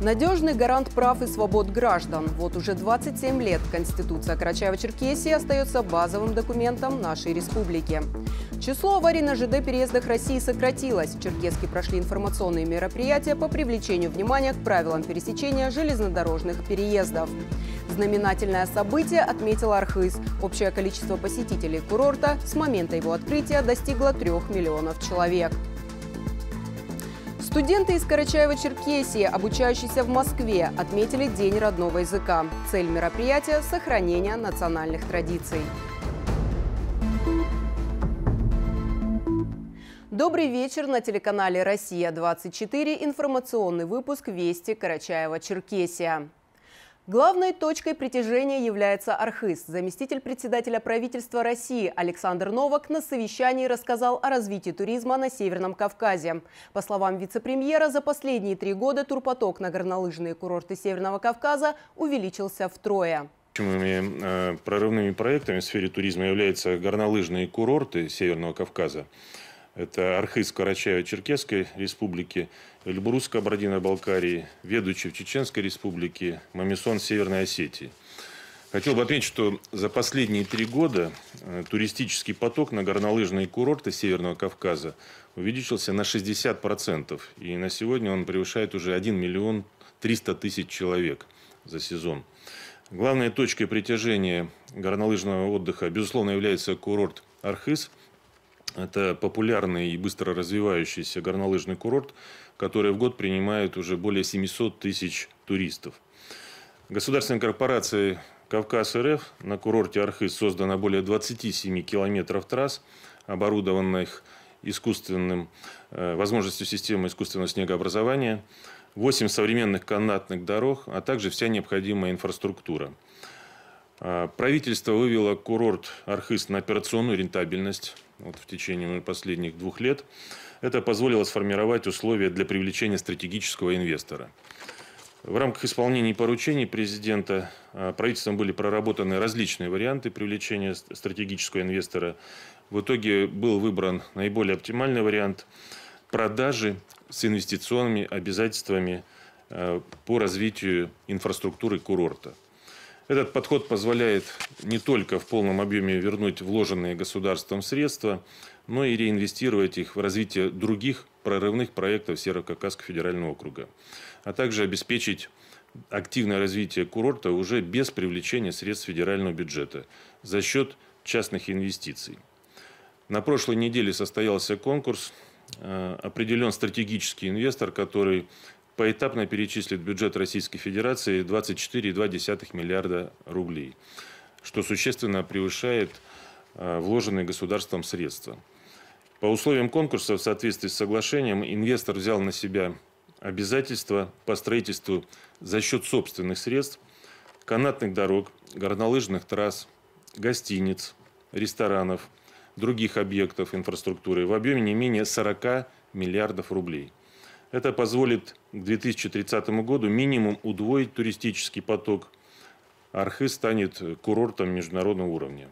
Надежный гарант прав и свобод граждан. Вот уже 27 лет Конституция Карачаева-Черкесии остается базовым документом нашей республики. Число аварий на ЖД переездах России сократилось. В Черкеске прошли информационные мероприятия по привлечению внимания к правилам пересечения железнодорожных переездов. Знаменательное событие отметил Архыз. Общее количество посетителей курорта с момента его открытия достигло 3 миллионов человек. Студенты из Карачаева-Черкесии, обучающиеся в Москве, отметили День родного языка. Цель мероприятия – сохранение национальных традиций. Добрый вечер на телеканале «Россия-24». Информационный выпуск «Вести Карачаева-Черкесия». Главной точкой притяжения является Архыз. Заместитель председателя правительства России Александр Новак на совещании рассказал о развитии туризма на Северном Кавказе. По словам вице-премьера, за последние три года турпоток на горнолыжные курорты Северного Кавказа увеличился втрое. Э, прорывными проектами в сфере туризма являются горнолыжные курорты Северного Кавказа. Это Архыз Карачаево-Черкесской республики, Эльбрус Кабардино-Балкарии, Ведучи в Чеченской республике, Мамисон Северной Осетии. Хотел бы отметить, что за последние три года э, туристический поток на горнолыжные курорты Северного Кавказа увеличился на 60%. И на сегодня он превышает уже 1 миллион 300 тысяч человек за сезон. Главной точкой притяжения горнолыжного отдыха, безусловно, является курорт Архыз – это популярный и быстро развивающийся горнолыжный курорт, который в год принимает уже более 700 тысяч туристов. Государственной корпорацией «Кавказ РФ» на курорте Архыз создано более 27 километров трасс, оборудованных искусственным, э, возможностью системы искусственного снегообразования, 8 современных канатных дорог, а также вся необходимая инфраструктура. А, правительство вывело курорт Архыз на операционную рентабельность вот в течение последних двух лет. Это позволило сформировать условия для привлечения стратегического инвестора. В рамках исполнения поручений президента а, правительством были проработаны различные варианты привлечения стратегического инвестора. В итоге был выбран наиболее оптимальный вариант продажи с инвестиционными обязательствами а, по развитию инфраструктуры курорта. Этот подход позволяет не только в полном объеме вернуть вложенные государством средства, но и реинвестировать их в развитие других прорывных проектов Северо-Кавказского федерального округа, а также обеспечить активное развитие курорта уже без привлечения средств федерального бюджета за счет частных инвестиций. На прошлой неделе состоялся конкурс. Э, определен стратегический инвестор, который поэтапно перечислит бюджет Российской Федерации 24,2 миллиарда рублей, что существенно превышает э, вложенные государством средства. По условиям конкурса в соответствии с соглашением инвестор взял на себя обязательства по строительству за счет собственных средств канатных дорог, горнолыжных трасс, гостиниц, ресторанов, других объектов инфраструктуры в объеме не менее 40 миллиардов рублей. Это позволит к 2030 году минимум удвоить туристический поток. Архыз станет курортом международного уровня.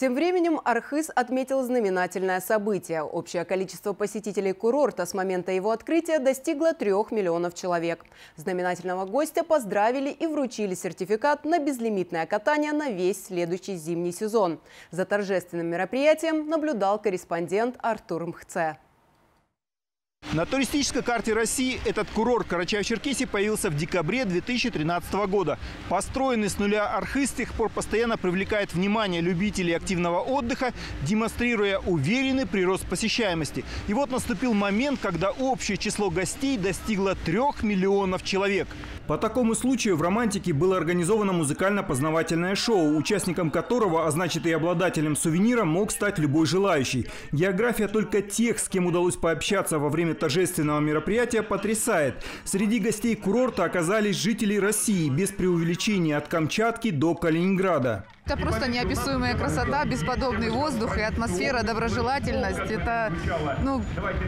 Тем временем Архыз отметил знаменательное событие. Общее количество посетителей курорта с момента его открытия достигло трех миллионов человек. Знаменательного гостя поздравили и вручили сертификат на безлимитное катание на весь следующий зимний сезон. За торжественным мероприятием наблюдал корреспондент Артур Мхце. На туристической карте России этот курорт Карачаево-Черкесии появился в декабре 2013 года. Построенный с нуля Архыз с тех пор постоянно привлекает внимание любителей активного отдыха, демонстрируя уверенный прирост посещаемости. И вот наступил момент, когда общее число гостей достигло трех миллионов человек. По такому случаю в «Романтике» было организовано музыкально-познавательное шоу, участником которого, а значит и обладателем сувенира, мог стать любой желающий. География только тех, с кем удалось пообщаться во время торжественного мероприятия, потрясает. Среди гостей курорта оказались жители России, без преувеличения от Камчатки до Калининграда. Это просто неописуемая красота, бесподобный воздух и атмосфера, доброжелательность. Это, ну,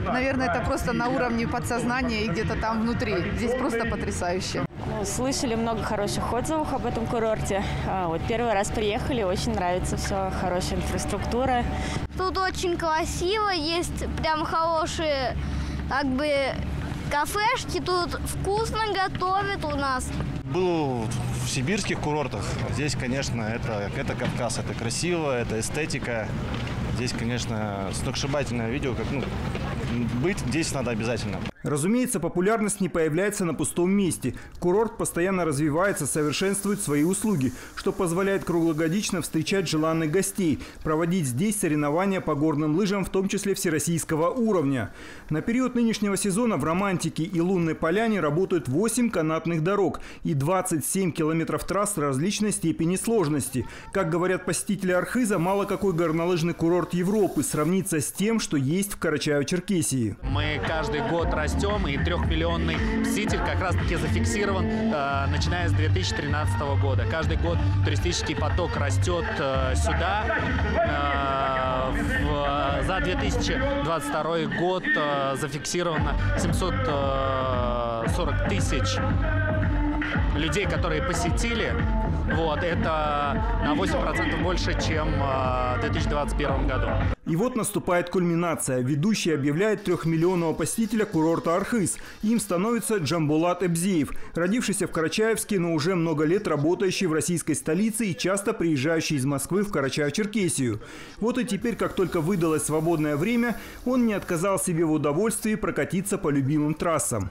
наверное, это просто на уровне подсознания и где-то там внутри. Здесь просто потрясающе. Слышали много хороших отзывов об этом курорте. А, вот первый раз приехали, очень нравится все, хорошая инфраструктура. Тут очень красиво, есть прям хорошие как бы кафешки тут вкусно готовят у нас. Был в сибирских курортах. Здесь, конечно, это, это Кавказ, это красиво, это эстетика. Здесь, конечно, сногсшибательное видео, как ну, быть здесь надо обязательно. Разумеется, популярность не появляется на пустом месте. Курорт постоянно развивается, совершенствует свои услуги, что позволяет круглогодично встречать желанных гостей, проводить здесь соревнования по горным лыжам, в том числе всероссийского уровня. На период нынешнего сезона в Романтике и Лунной Поляне работают 8 канатных дорог и 27 километров трасс различной степени сложности. Как говорят посетители Архиза, мало какой горнолыжный курорт Европы сравнится с тем, что есть в Карачаево-Черкесии. Мы каждый год растем и трехмиллионный посетитель как раз-таки зафиксирован, э, начиная с 2013 года. Каждый год туристический поток растет э, сюда. Э, за 2022 год зафиксировано 740 тысяч людей, которые посетили вот, это на 8% больше, чем в 2021 году. И вот наступает кульминация. Ведущий объявляет трехмиллионного посетителя курорта Архыз. Им становится Джамбулат Эбзеев, родившийся в Карачаевске, но уже много лет работающий в российской столице и часто приезжающий из Москвы в Карачаево-Черкесию. Вот и теперь, как только выдалось свободное время, он не отказал себе в удовольствии прокатиться по любимым трассам.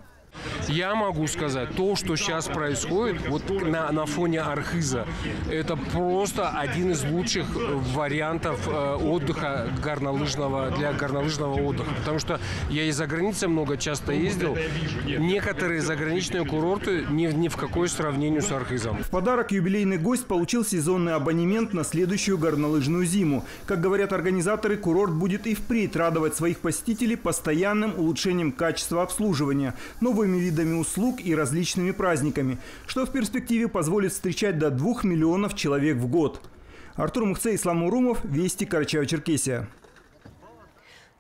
Я могу сказать, то, что сейчас происходит вот на, на фоне Архиза, это просто один из лучших вариантов э, отдыха горнолыжного, для горнолыжного отдыха. Потому что я и за границей много часто ездил. Некоторые заграничные курорты ни, ни в какое сравнение с Архизом. В подарок юбилейный гость получил сезонный абонемент на следующую горнолыжную зиму. Как говорят организаторы, курорт будет и впредь радовать своих посетителей постоянным улучшением качества обслуживания. Новый новыми видами услуг и различными праздниками, что в перспективе позволит встречать до 2 миллионов человек в год. Артур Мухце, Ислам Урумов, Вести, Карачаево-Черкесия.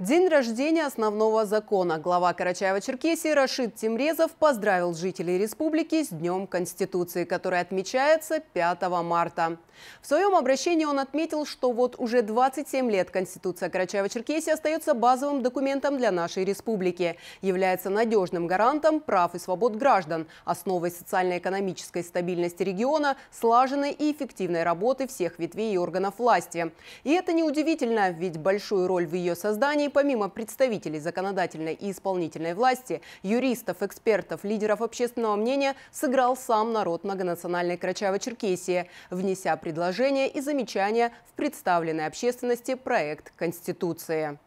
День рождения основного закона. Глава Карачаева-Черкесии Рашид Тимрезов поздравил жителей республики с Днем Конституции, который отмечается 5 марта. В своем обращении он отметил, что вот уже 27 лет Конституция Карачаева-Черкесии остается базовым документом для нашей республики, является надежным гарантом прав и свобод граждан, основой социально-экономической стабильности региона, слаженной и эффективной работы всех ветвей и органов власти. И это неудивительно, ведь большую роль в ее создании, помимо представителей законодательной и исполнительной власти, юристов, экспертов, лидеров общественного мнения, сыграл сам народ многонациональной Карачаева-Черкесии, внеся пред предложения и замечания в представленный общественности проект Конституции.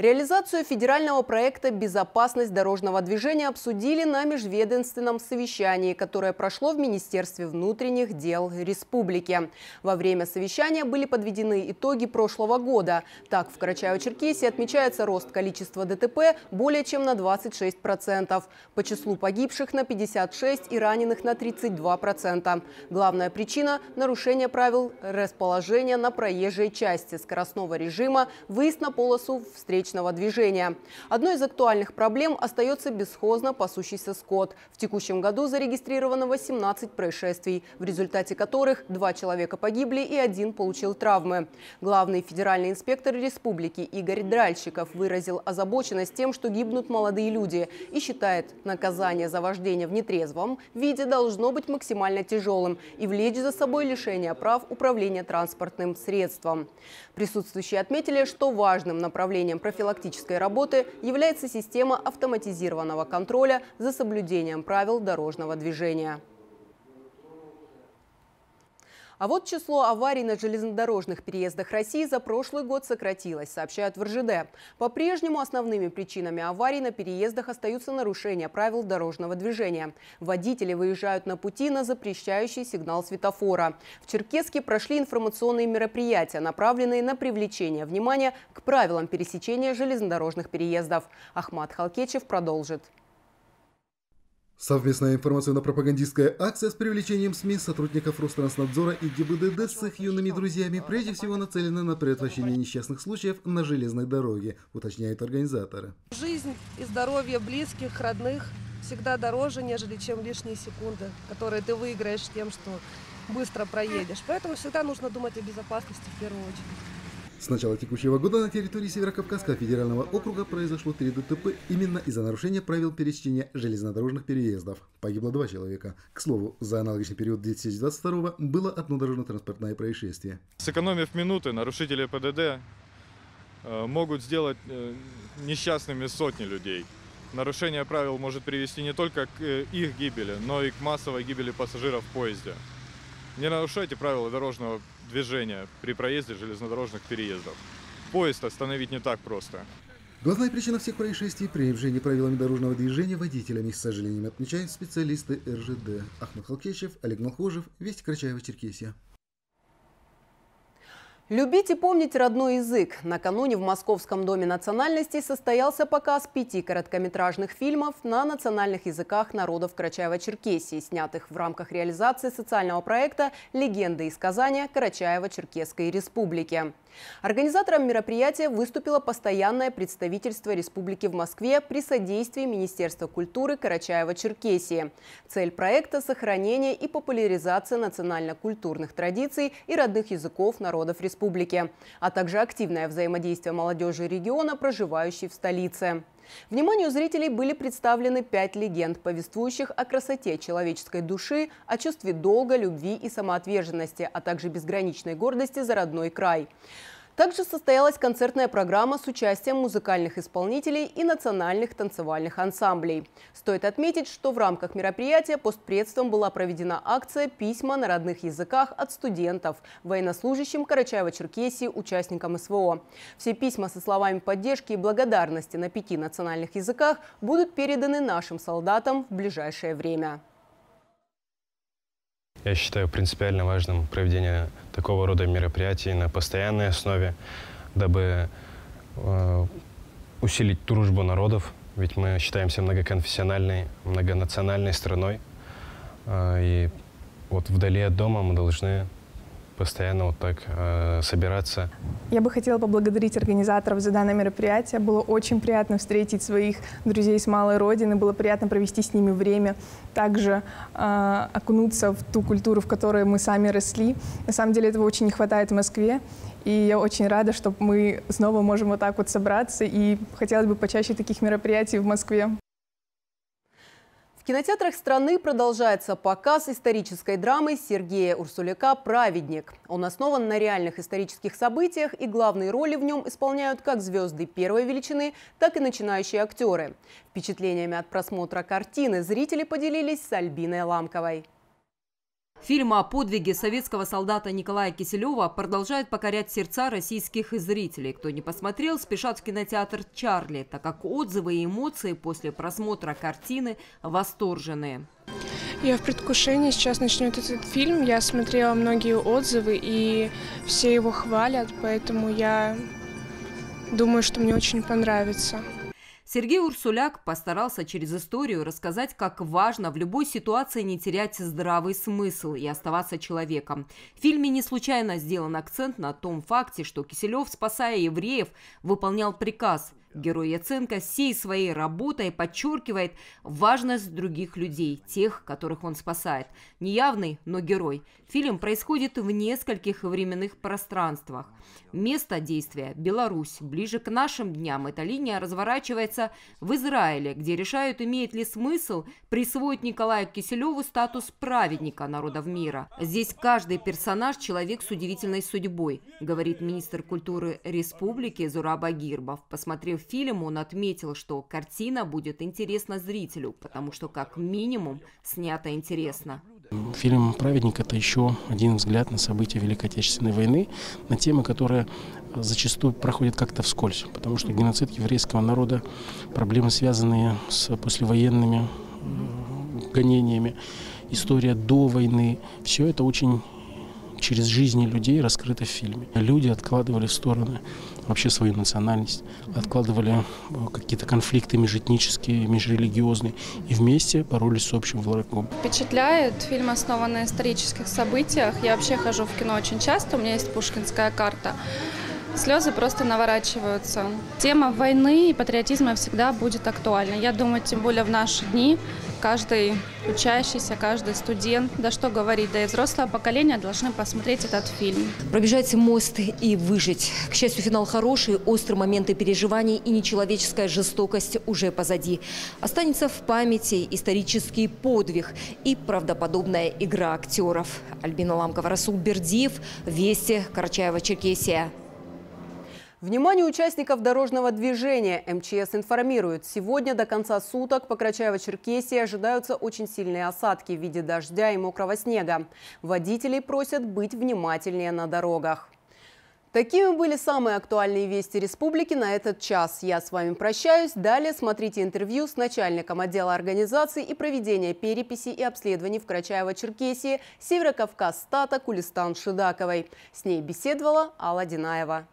Реализацию федерального проекта «Безопасность дорожного движения» обсудили на межведомственном совещании, которое прошло в Министерстве внутренних дел республики. Во время совещания были подведены итоги прошлого года. Так, в Карачаево-Черкесии отмечается рост количества ДТП более чем на 26%, по числу погибших на 56% и раненых на 32%. Главная причина – нарушение правил расположения на проезжей части скоростного режима, выезд на полосу встреч встречного движения. Одной из актуальных проблем остается бесхозно пасущийся скот. В текущем году зарегистрировано 18 происшествий, в результате которых два человека погибли и один получил травмы. Главный федеральный инспектор республики Игорь Дральщиков выразил озабоченность тем, что гибнут молодые люди и считает, наказание за вождение в нетрезвом виде должно быть максимально тяжелым и влечь за собой лишение прав управления транспортным средством. Присутствующие отметили, что важным направлением профилактической работы является система автоматизированного контроля за соблюдением правил дорожного движения. А вот число аварий на железнодорожных переездах России за прошлый год сократилось, сообщают в РЖД. По-прежнему основными причинами аварий на переездах остаются нарушения правил дорожного движения. Водители выезжают на пути на запрещающий сигнал светофора. В Черкеске прошли информационные мероприятия, направленные на привлечение внимания к правилам пересечения железнодорожных переездов. Ахмат Халкечев продолжит. Совместная информационно-пропагандистская акция с привлечением СМИ, сотрудников Ространснадзора и ГИБДД с их юными друзьями прежде всего нацелена на предотвращение несчастных случаев на железной дороге, уточняют организаторы. Жизнь и здоровье близких, родных всегда дороже, нежели чем лишние секунды, которые ты выиграешь тем, что быстро проедешь. Поэтому всегда нужно думать о безопасности в первую очередь. С начала текущего года на территории Северокавказского федерального округа произошло три ДТП именно из-за нарушения правил пересечения железнодорожных переездов. Погибло два человека. К слову, за аналогичный период 2022 было одно дорожно-транспортное происшествие. Сэкономив минуты, нарушители ПДД э, могут сделать э, несчастными сотни людей. Нарушение правил может привести не только к э, их гибели, но и к массовой гибели пассажиров в поезде. Не нарушайте правила дорожного движения при проезде железнодорожных переездов. Поезд остановить не так просто. Главная причина всех происшествий – пренебрежение правилами дорожного движения водителями, с сожалением отмечают специалисты РЖД. Ахмад Халкечев, Олег Малхожев, Вести Карачаева, Черкесия. Любить и помнить родной язык. Накануне в Московском доме национальностей состоялся показ пяти короткометражных фильмов на национальных языках народов Карачаева-Черкесии, снятых в рамках реализации социального проекта «Легенды из Казани Карачаево-Черкесской республики». Организатором мероприятия выступило постоянное представительство республики в Москве при содействии Министерства культуры Карачаева-Черкесии. Цель проекта – сохранение и популяризация национально-культурных традиций и родных языков народов республики, а также активное взаимодействие молодежи региона, проживающей в столице. Вниманию зрителей были представлены пять легенд, повествующих о красоте человеческой души, о чувстве долга, любви и самоотверженности, а также безграничной гордости за родной край. Также состоялась концертная программа с участием музыкальных исполнителей и национальных танцевальных ансамблей. Стоит отметить, что в рамках мероприятия постпредством была проведена акция «Письма на родных языках от студентов», военнослужащим Карачаева-Черкесии, участникам СВО. Все письма со словами поддержки и благодарности на пяти национальных языках будут переданы нашим солдатам в ближайшее время. Я считаю принципиально важным проведение такого рода мероприятий на постоянной основе, дабы э, усилить дружбу народов, ведь мы считаемся многоконфессиональной, многонациональной страной. Э, и вот вдали от дома мы должны постоянно вот так э, собираться. Я бы хотела поблагодарить организаторов за данное мероприятие. Было очень приятно встретить своих друзей с малой родины, было приятно провести с ними время, также э, окунуться в ту культуру, в которой мы сами росли. На самом деле этого очень не хватает в Москве, и я очень рада, что мы снова можем вот так вот собраться, и хотелось бы почаще таких мероприятий в Москве. Кинотеатрах страны продолжается показ исторической драмы Сергея Урсуляка «Праведник». Он основан на реальных исторических событиях, и главные роли в нем исполняют как звезды первой величины, так и начинающие актеры. Впечатлениями от просмотра картины зрители поделились с Альбиной Ламковой. Фильм о подвиге советского солдата Николая Киселева продолжает покорять сердца российских зрителей. Кто не посмотрел, спешат в кинотеатр «Чарли», так как отзывы и эмоции после просмотра картины восторженные. Я в предвкушении. Сейчас начнет этот фильм. Я смотрела многие отзывы, и все его хвалят, поэтому я думаю, что мне очень понравится. Сергей Урсуляк постарался через историю рассказать, как важно в любой ситуации не терять здравый смысл и оставаться человеком. В фильме не случайно сделан акцент на том факте, что Киселев, спасая евреев, выполнял приказ – Герой Яценко всей своей работой подчеркивает важность других людей, тех, которых он спасает. Неявный, но герой. Фильм происходит в нескольких временных пространствах. Место действия – Беларусь. Ближе к нашим дням эта линия разворачивается в Израиле, где решают, имеет ли смысл присвоить Николаю Киселеву статус праведника народов мира. Здесь каждый персонаж – человек с удивительной судьбой, говорит министр культуры республики Зураба Гирбов, посмотрев фильм, он отметил, что картина будет интересна зрителю, потому что как минимум снято интересно. Фильм «Праведник» — это еще один взгляд на события Великой Отечественной войны, на темы, которые зачастую проходят как-то вскользь, потому что геноцид еврейского народа, проблемы, связанные с послевоенными гонениями, история до войны, все это очень через жизни людей раскрыто в фильме. Люди откладывали в стороны вообще свою национальность, откладывали э, какие-то конфликты межэтнические, межрелигиозные и вместе боролись с общим врагом. Впечатляет. Фильм основан на исторических событиях. Я вообще хожу в кино очень часто, у меня есть пушкинская карта. Слезы просто наворачиваются. Тема войны и патриотизма всегда будет актуальна. Я думаю, тем более в наши дни каждый учащийся, каждый студент, да что говорить, да и взрослое поколение должны посмотреть этот фильм. Пробежать мост и выжить. К счастью, финал хороший, острые моменты переживаний и нечеловеческая жестокость уже позади. Останется в памяти исторический подвиг и правдоподобная игра актеров. Альбина Ламкова, Расул Бердиев, Вести, Карачаева-Черкесия. Внимание участников дорожного движения. МЧС информирует, сегодня до конца суток по Карачаево-Черкесии ожидаются очень сильные осадки в виде дождя и мокрого снега. Водителей просят быть внимательнее на дорогах. Такими были самые актуальные вести республики на этот час. Я с вами прощаюсь. Далее смотрите интервью с начальником отдела организации и проведения переписи и обследований в Карачаево-Черкесии Северокавказ стата Кулистан Шидаковой. С ней беседовала Алла Динаева.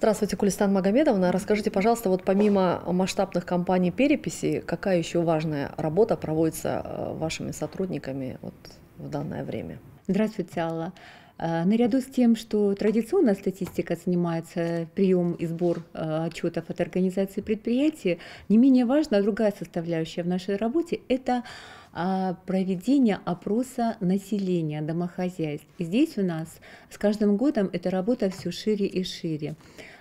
Здравствуйте, Кулистан Магомедовна. Расскажите, пожалуйста, вот помимо масштабных кампаний переписи, какая еще важная работа проводится э, вашими сотрудниками вот в данное время? Здравствуйте, Алла. Э, наряду с тем, что традиционная статистика занимается прием и сбор э, отчетов от организации предприятий, не менее важна другая составляющая в нашей работе – это проведение опроса населения, домохозяйств. Здесь у нас с каждым годом эта работа все шире и шире.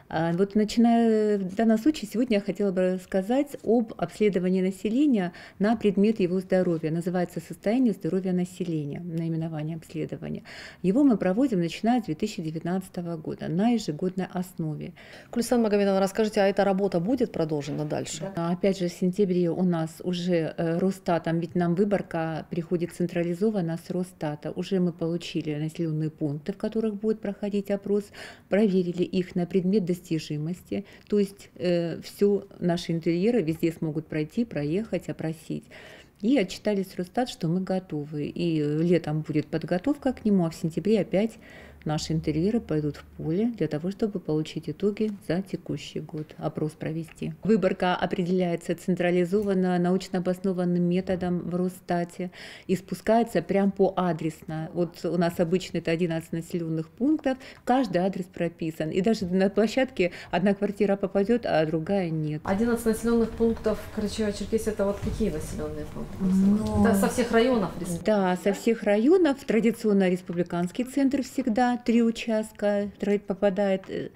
А, вот начиная в данном случае, сегодня я хотела бы рассказать об обследовании населения на предмет его здоровья. Называется «Состояние здоровья населения», наименование обследования. Его мы проводим начиная с 2019 года на ежегодной основе. Кульсан Магомедовна, расскажите, а эта работа будет продолжена дальше? Да. Опять же, в сентябре у нас уже э, Росстатом, ведь нам выборка приходит централизованно с Росстата. Уже мы получили населенные пункты, в которых будет проходить опрос, проверили их на предмет достижимости, то есть э, все наши интерьеры везде смогут пройти, проехать, опросить. И отчитались Росстат, что мы готовы. И летом будет подготовка к нему, а в сентябре опять наши интерьеры пойдут в поле для того, чтобы получить итоги за текущий год, опрос провести. Выборка определяется централизованно, научно обоснованным методом в Росстате и спускается прям по адресно. Вот у нас обычно это 11 населенных пунктов, каждый адрес прописан. И даже на площадке одна квартира попадет, а другая нет. 11 населенных пунктов Карачаево-Черкесия это вот какие населенные пункты? Ну, это со всех районов? Да, со всех районов. Традиционно республиканский центр всегда три участка попадает э,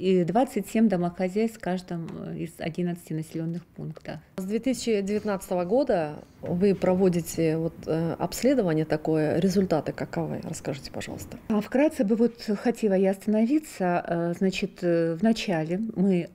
и 27 домохозяйств в каждом э, из 11 населенных пунктов. С 2019 года вы проводите вот э, обследование такое, результаты каковы? Расскажите, пожалуйста. А вкратце бы вот хотела я остановиться. Э, значит, вначале мы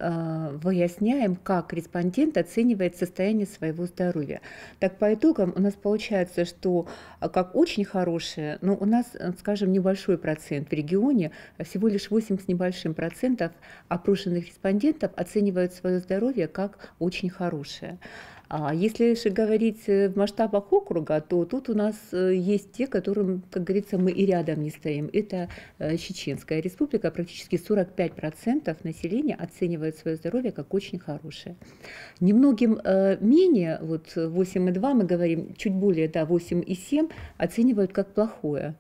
выясняем, как респондент оценивает состояние своего здоровья. Так по итогам у нас получается, что как очень хорошее, но у нас, скажем, небольшой процент в регионе, всего лишь 8 с небольшим процентов опрошенных респондентов оценивают свое здоровье как очень хорошее. А если же говорить э, в масштабах округа, то тут у нас э, есть те, которым, как говорится, мы и рядом не стоим. Это э, Чеченская республика, практически 45% населения оценивают свое здоровье как очень хорошее. Немногим менее, вот 8,2 мы говорим, чуть более, да, 8,7 оценивают как плохое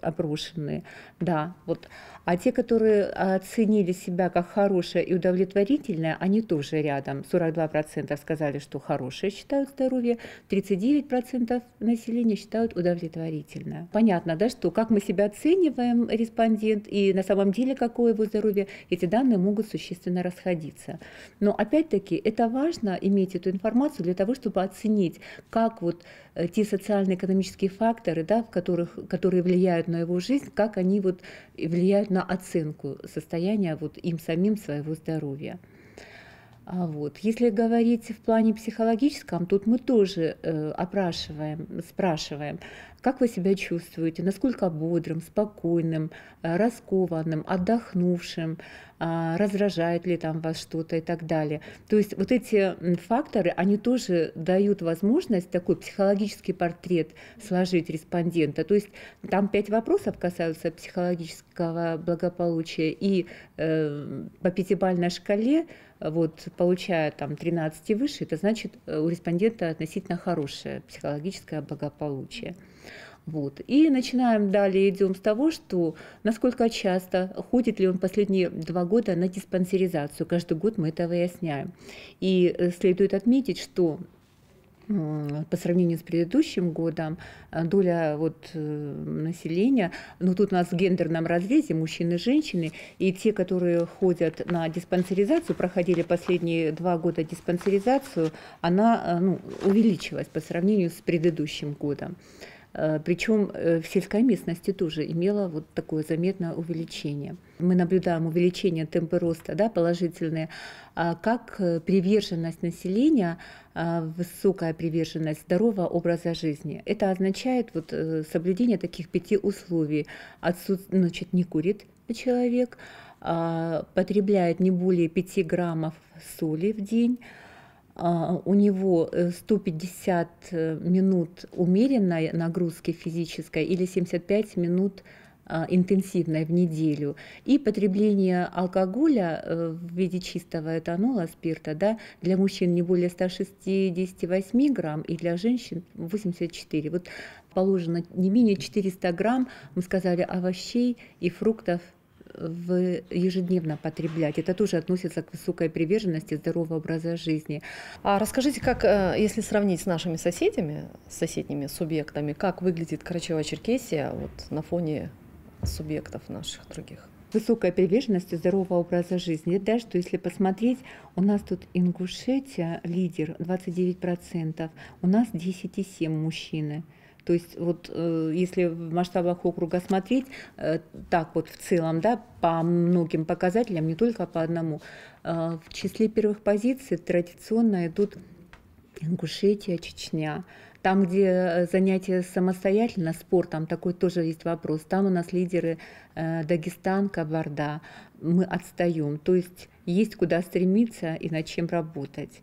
опрошенные. Да, вот. А те, которые оценили себя как хорошее и удовлетворительное, они тоже рядом. 42% сказали, что хорошее считают здоровье, 39% населения считают удовлетворительное. Понятно, да, что как мы себя оцениваем, респондент, и на самом деле какое его здоровье, эти данные могут существенно расходиться. Но опять-таки это важно иметь эту информацию для того, чтобы оценить, как вот э, те социально-экономические факторы, да, в которых, которые влияют на его жизнь, как они вот влияют на оценку состояния вот им самим своего здоровья. А вот. Если говорить в плане психологическом, тут мы тоже э, опрашиваем, спрашиваем, как вы себя чувствуете, насколько бодрым, спокойным, э, раскованным, отдохнувшим, э, раздражает ли там вас что-то и так далее. То есть вот эти факторы, они тоже дают возможность такой психологический портрет сложить респондента. То есть там пять вопросов касаются психологического благополучия, и э, по пятибалльной шкале вот, получая там 13 и выше, это значит э, у респондента относительно хорошее психологическое благополучие. Вот. И начинаем далее, идем с того, что насколько часто ходит ли он последние два года на диспансеризацию. Каждый год мы это выясняем. И э, следует отметить, что по сравнению с предыдущим годом э, доля вот, э, населения, ну тут у нас в гендерном разрезе мужчины и женщины, и те, которые ходят на диспансеризацию, проходили последние два года диспансеризацию, она ну, увеличилась по сравнению с предыдущим годом. Э, Причем э, в сельской местности тоже имела вот такое заметное увеличение. Мы наблюдаем увеличение темпа роста да, положительные, а как э, приверженность населения, высокая приверженность здорового образа жизни. Это означает вот соблюдение таких пяти условий. Отсут... Значит, не курит человек, а потребляет не более 5 граммов соли в день, у него 150 э, э, минут умеренной нагрузки физической или 75 минут а, интенсивной в неделю. И потребление алкоголя э, в виде чистого этанола, спирта, да, для мужчин не более 168 грамм и для женщин 84. Вот положено не менее 400 грамм, мы сказали, овощей и фруктов в ежедневно потреблять. Это тоже относится к высокой приверженности здорового образа жизни. А расскажите, как, э, если сравнить с нашими соседями, с соседними субъектами, как выглядит Карачева-Черкесия вот, на фоне субъектов наших других? высокая приверженность здорового образа жизни. Да, что если посмотреть, у нас тут Ингушетия лидер 29%, у нас 10,7 мужчины. То есть вот э, если в масштабах округа смотреть, э, так вот в целом, да, по многим показателям, не только по одному, э, в числе первых позиций традиционно идут Ингушетия, Чечня. Там, где занятия самостоятельно, спортом, такой тоже есть вопрос. Там у нас лидеры Дагестан, Кабарда. Мы отстаем. То есть есть куда стремиться и над чем работать.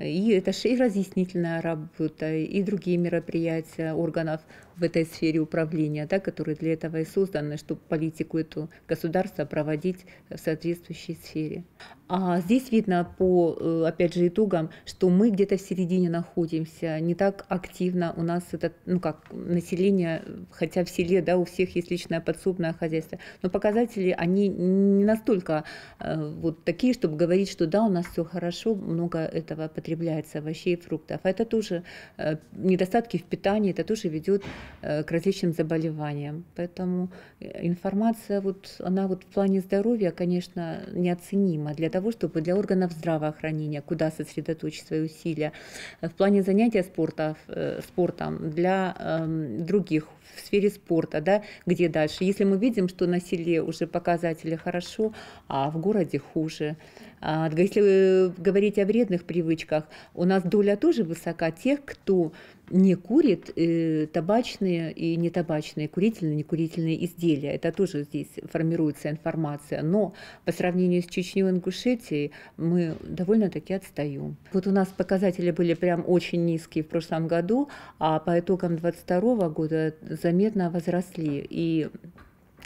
И это же и разъяснительная работа, и другие мероприятия органов в этой сфере управления, да, которые для этого и созданы, чтобы политику эту государства проводить в соответствующей сфере. А здесь видно по, э, опять же, итогам, что мы где-то в середине находимся, не так активно у нас это, ну как, население, хотя в селе, да, у всех есть личное подсобное хозяйство, но показатели, они не настолько э, вот такие, чтобы говорить, что да, у нас все хорошо, много этого потребляется овощей и фруктов. А это тоже э, недостатки в питании, это тоже ведет к различным заболеваниям. Поэтому информация, вот, она вот в плане здоровья, конечно, неоценима для того, чтобы для органов здравоохранения, куда сосредоточить свои усилия, в плане занятия спорта, э, спортом для э, других в сфере спорта, да, где дальше. Если мы видим, что на селе уже показатели хорошо, а в городе хуже. А, если говорить о вредных привычках, у нас доля тоже высока тех, кто не курит э, табачные и нетабачные, курительные, некурительные изделия. Это тоже здесь формируется информация. Но по сравнению с Чечней и Ингушетией мы довольно-таки отстаем. Вот у нас показатели были прям очень низкие в прошлом году, а по итогам 2022 года заметно возросли. И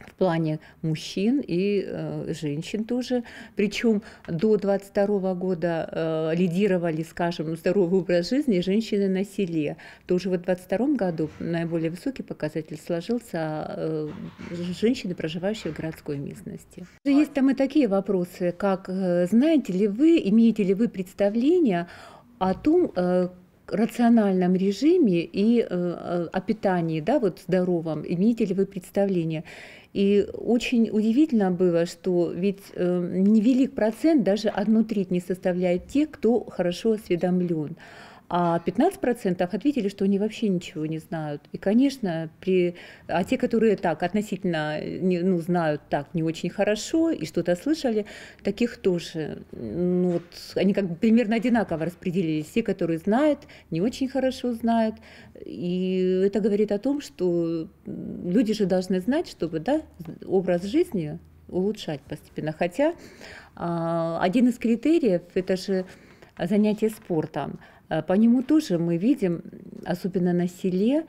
в плане мужчин и э, женщин тоже. Причем до 22 года э, лидировали, скажем, здоровый образ жизни женщины на селе. Тоже в 22 году наиболее высокий показатель сложился э, женщины, проживающие в городской местности. Есть там и такие вопросы, как э, знаете ли вы, имеете ли вы представление о том, э, рациональном режиме и э, о питании, да, вот здоровом, имеете ли вы представление? И очень удивительно было, что ведь э, невелик процент, даже одну треть не составляет тех, кто хорошо осведомлен. А 15% ответили, что они вообще ничего не знают. И, конечно, при... а те, которые так относительно не, ну, знают так не очень хорошо и что-то слышали, таких тоже. Ну, вот, они как бы примерно одинаково распределились. Те, которые знают, не очень хорошо знают. И это говорит о том, что люди же должны знать, чтобы да, образ жизни улучшать постепенно. Хотя а, один из критериев – это же занятие спортом. Э, по нему тоже мы видим, особенно на селе,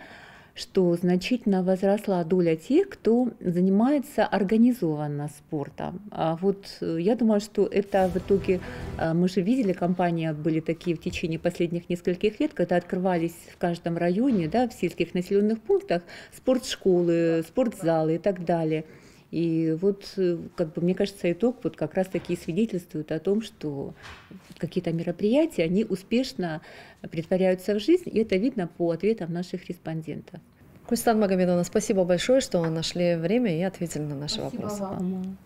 что значительно возросла доля тех, кто занимается организованно спортом. А вот э, я думаю, что это в итоге, э, мы же видели, компании были такие в течение последних нескольких лет, когда открывались в каждом районе, да, в сельских населенных пунктах спортшколы, спортзалы и так далее. И вот, э, как бы, мне кажется, итог вот как раз таки свидетельствует о том, что какие-то мероприятия, они успешно притворяются в жизнь, и это видно по ответам наших респондентов. Кульстан Магомедовна, спасибо большое, что нашли время и ответили на наши спасибо вопросы. Вам.